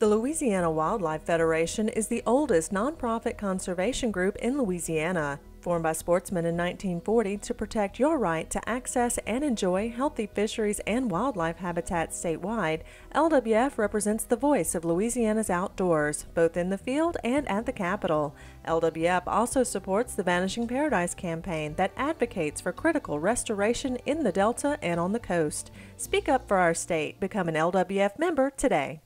The Louisiana Wildlife Federation is the oldest nonprofit conservation group in Louisiana. Formed by sportsmen in 1940 to protect your right to access and enjoy healthy fisheries and wildlife habitats statewide, LWF represents the voice of Louisiana's outdoors, both in the field and at the Capitol. LWF also supports the Vanishing Paradise campaign that advocates for critical restoration in the Delta and on the coast. Speak up for our state. Become an LWF member today.